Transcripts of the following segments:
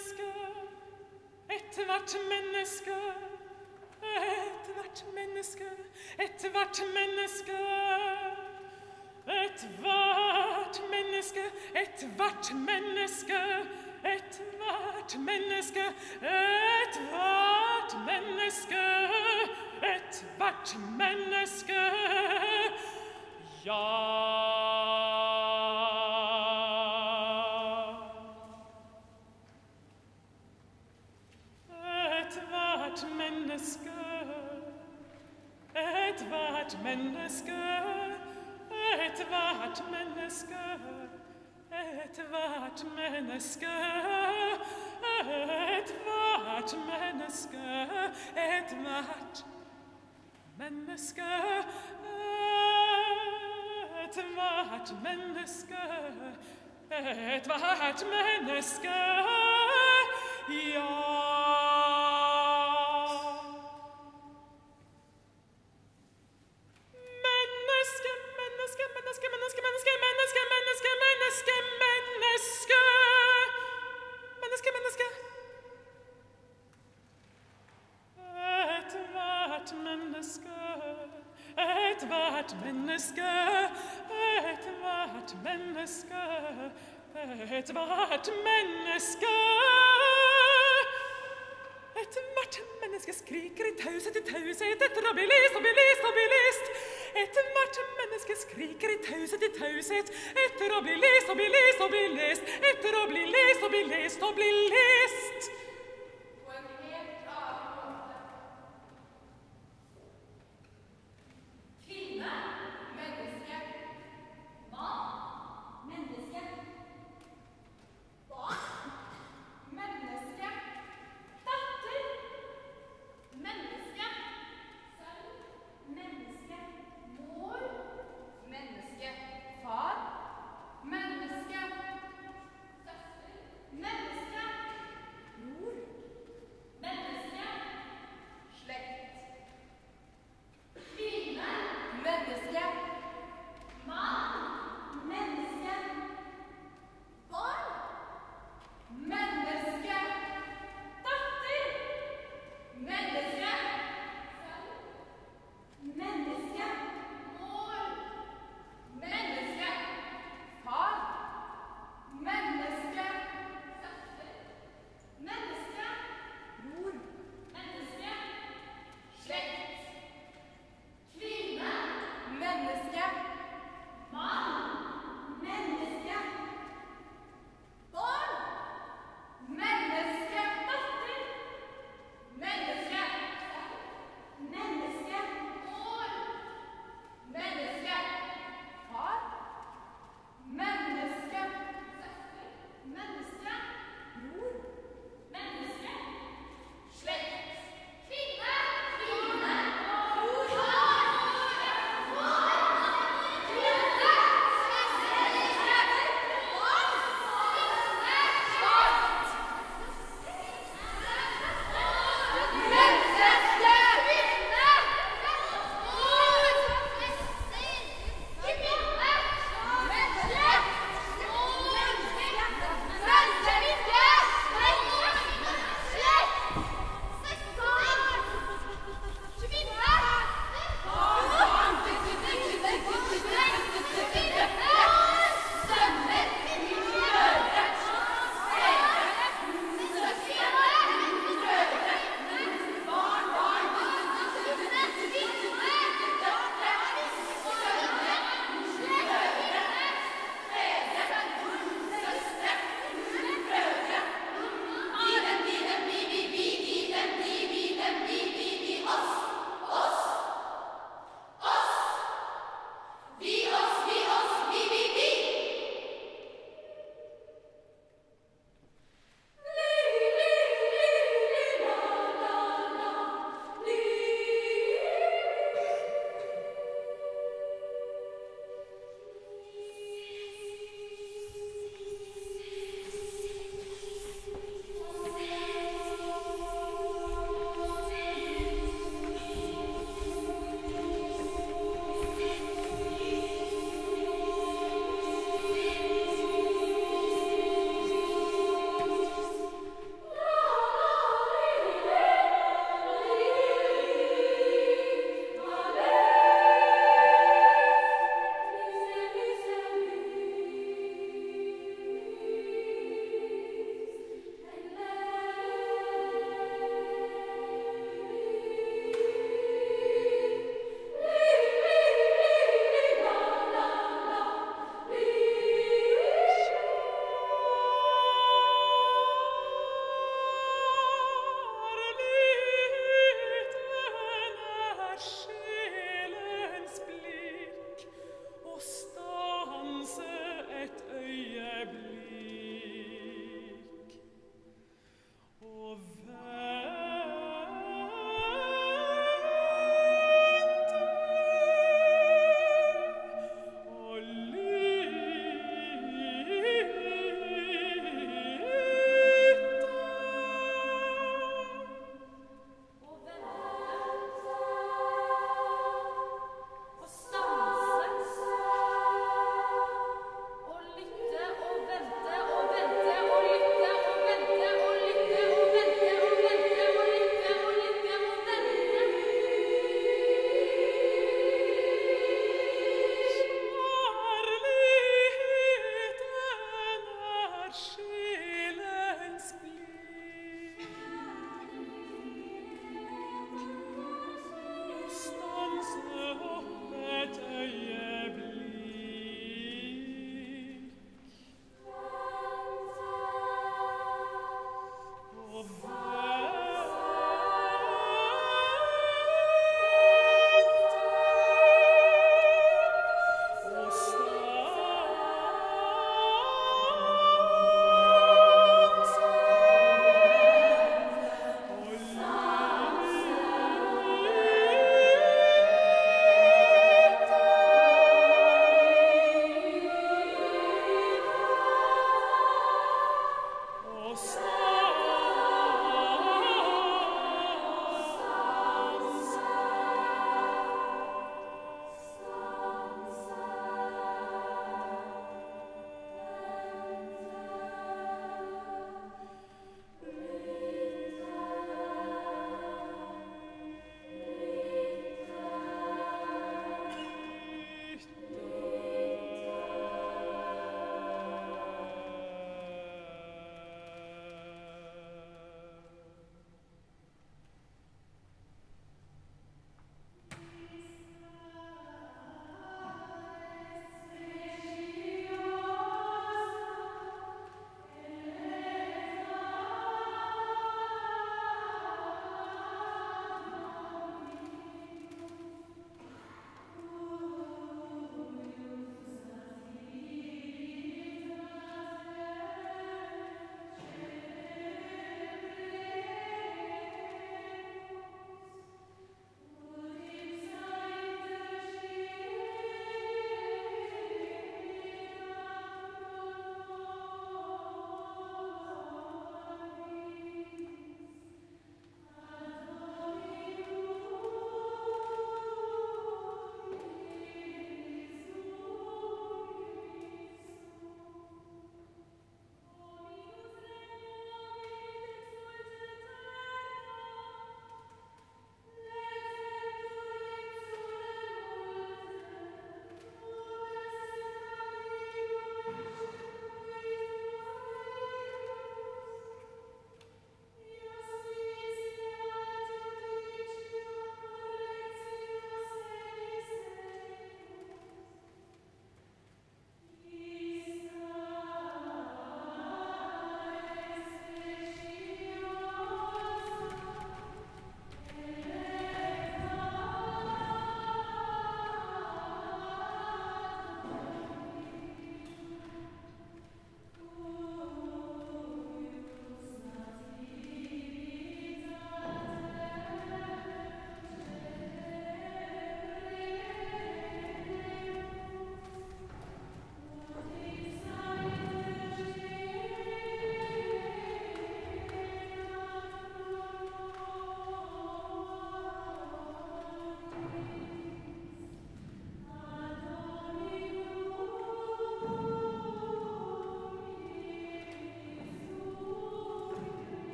menneske, ethvert menneske, ethvert menneske, ethvert menneske. Ethvert menneske, ethvert menneske, ethvert menneske, ethvert menneske, ethvert menneske. Ja. menneske, et hvert menneske, et hvert menneske, et hvert menneske, et hvert menneske, et hvert menneske, et hvert menneske, ja.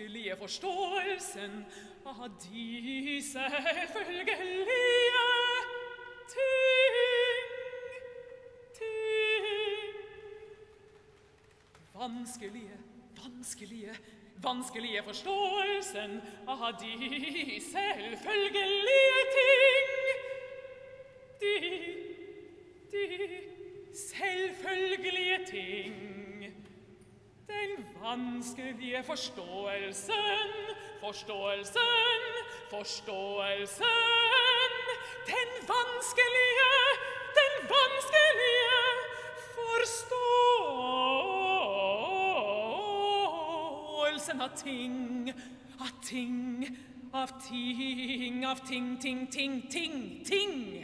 skulle forståelsen av disse følgelige ting, ting. Vanskelige, vanskelige, vanskelige forståelsen av de selvfølgelige ting. Forståelsen, forståelsen, forståelsen. Den vanskelige, den vanskelige forståelsen av ting, av ting, av ting, av ting, ting, ting, ting, ting.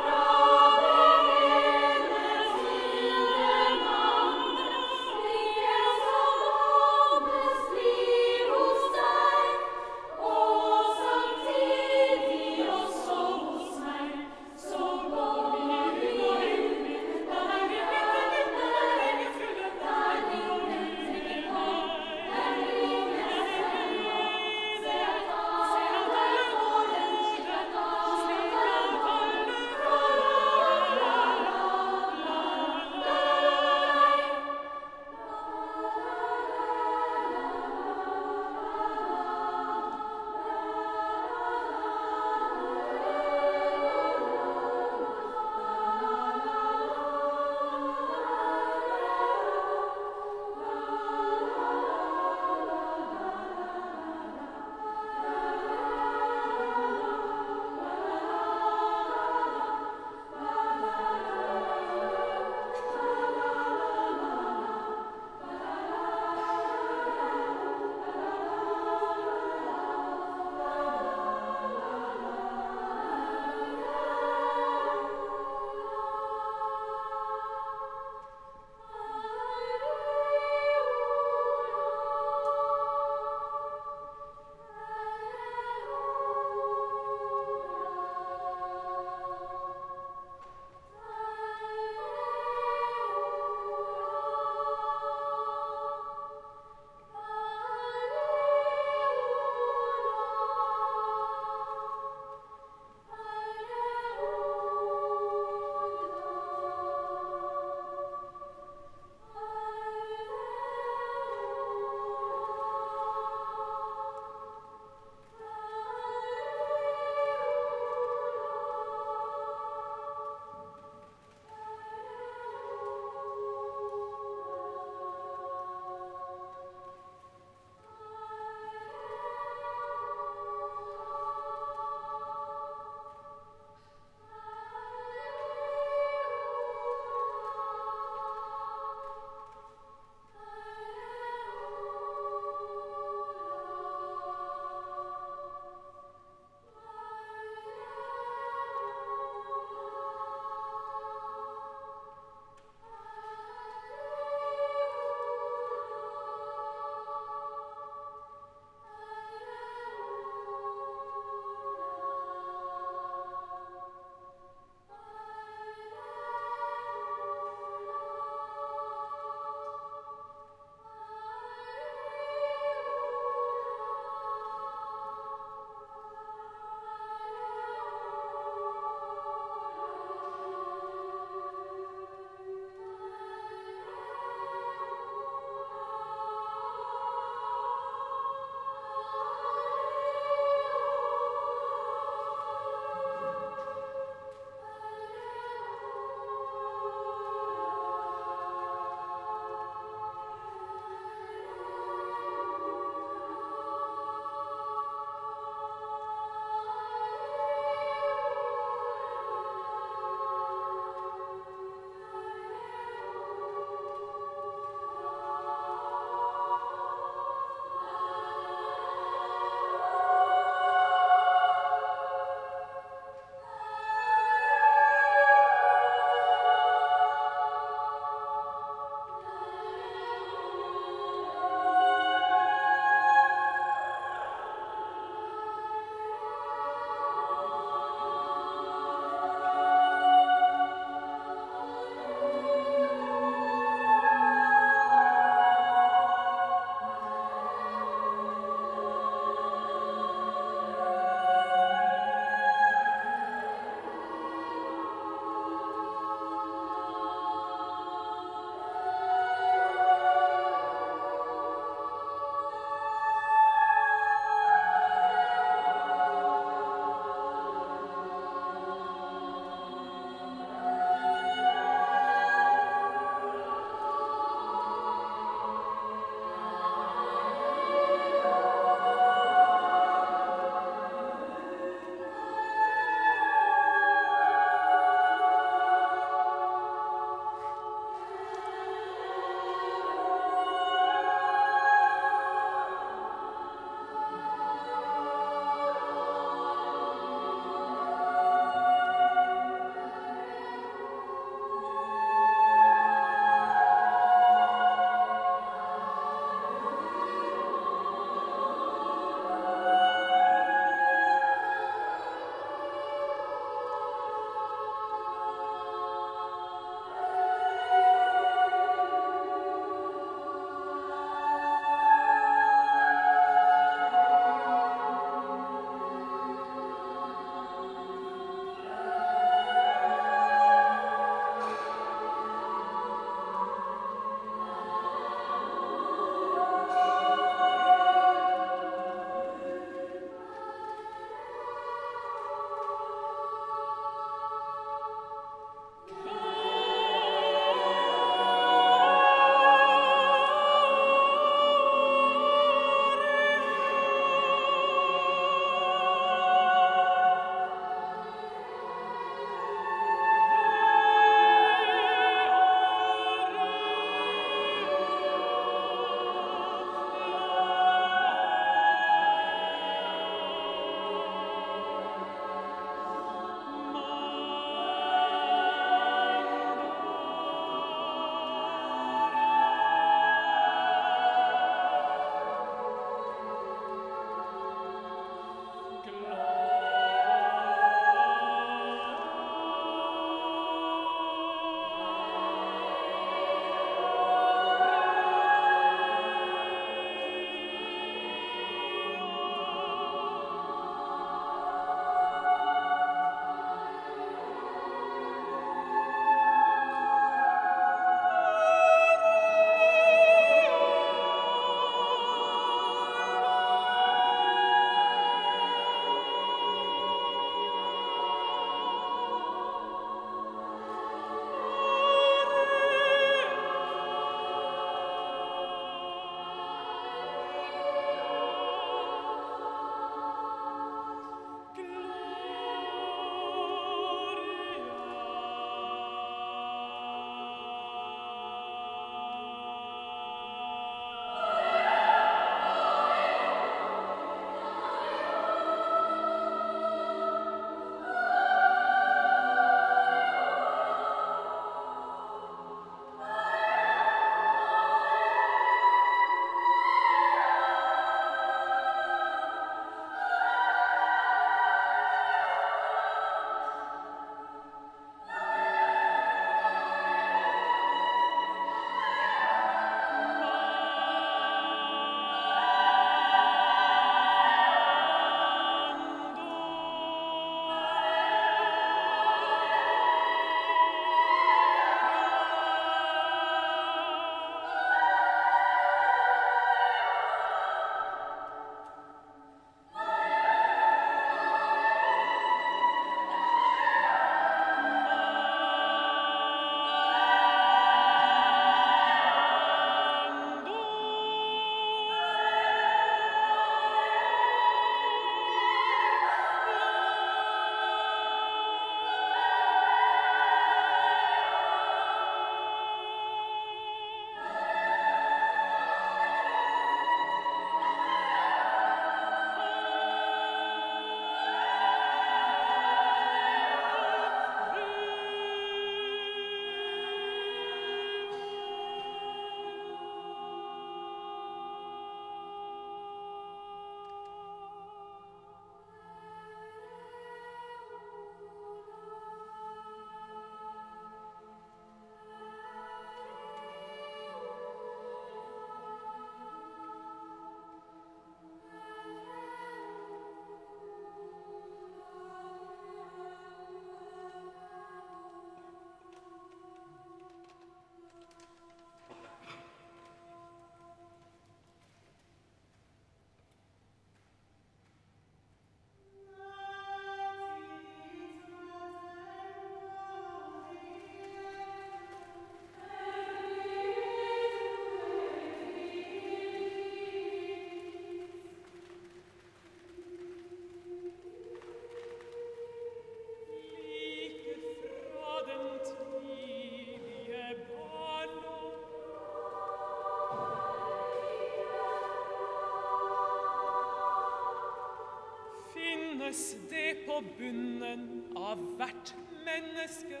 Finnes det på bunnen av hvert menneske.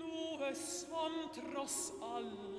Noe som tross alle